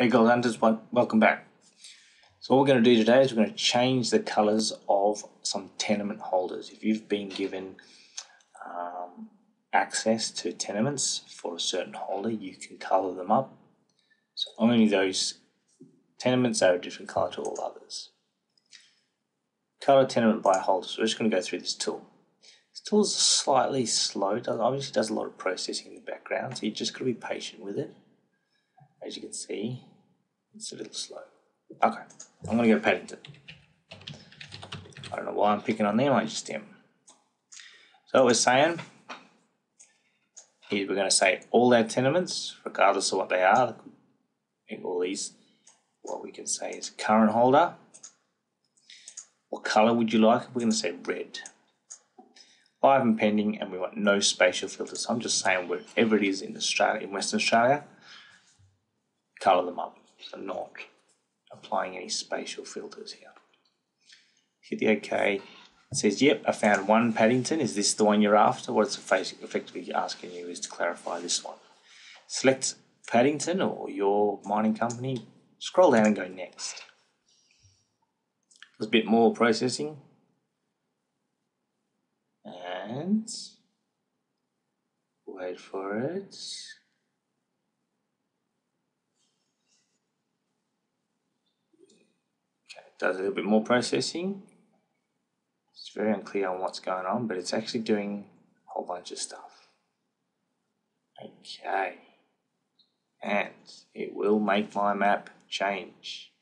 Hey gold hunters, welcome back. So what we're going to do today is we're going to change the colors of some tenement holders. If you've been given um, access to tenements for a certain holder, you can color them up. So only those tenements are a different color to all others. Color tenement by holder. So we're just going to go through this tool. This tool is slightly slow. It obviously does a lot of processing in the background, so you just got to be patient with it. As you can see, it's a little slow. Okay, I'm going to go Paddington. I don't know why I'm picking on them, I just am. So what we're saying is we're going to say all our tenements, regardless of what they are, all these, what we can say is current holder. What colour would you like? We're going to say red. Live and pending, and we want no spatial filters. So I'm just saying wherever it is in Australia, in Western Australia, colour them up. So not applying any spatial filters here. Hit the OK. It says, yep, I found one Paddington. Is this the one you're after? What it's effectively asking you is to clarify this one. Select Paddington or your mining company. Scroll down and go next. There's a bit more processing. And wait for it. Does a little bit more processing. It's very unclear on what's going on, but it's actually doing a whole bunch of stuff. Okay. And it will make my map change.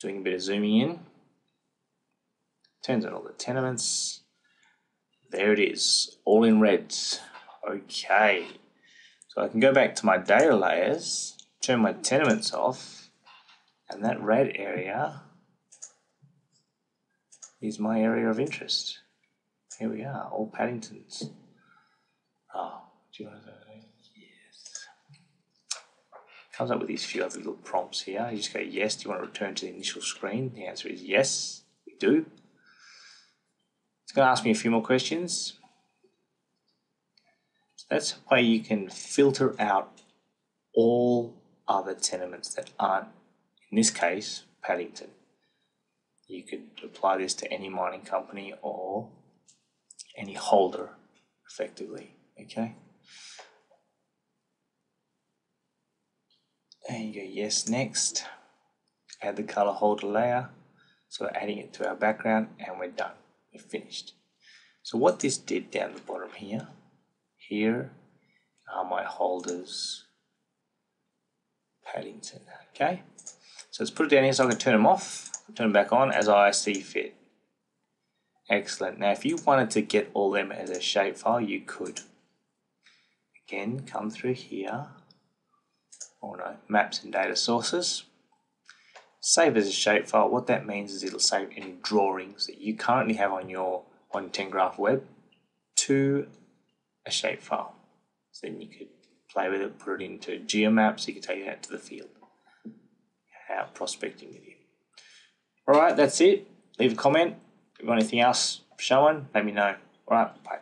Doing a bit of zooming in. Turns on all the tenements. There it is, all in red. Okay. So I can go back to my data layers, turn my tenements off, and that red area is my area of interest. Here we are, all Paddingtons. Oh, do you want to Yes. Comes up with these few other little prompts here. You just go yes. Do you want to return to the initial screen? The answer is yes, we do. It's going to ask me a few more questions. So that's a way you can filter out all other tenements that aren't, in this case, Paddington you could apply this to any mining company or any holder effectively okay? And you go yes next. Add the color holder layer. So adding it to our background and we're done. We're finished. So what this did down the bottom here here are my holders Paddington okay? So let's put it down here so I can turn them off turn them back on as I see fit. Excellent. Now if you wanted to get all them as a shapefile, you could. Again, come through here, or no, maps and data sources. Save as a shapefile. What that means is it'll save any drawings that you currently have on your on Tengraph web to a shapefile. So then you could play with it, put it into GeoMaps, you could take it out to the field. Out prospecting with you. All right, that's it. Leave a comment. If you want anything else showing, let me know. All right, bye.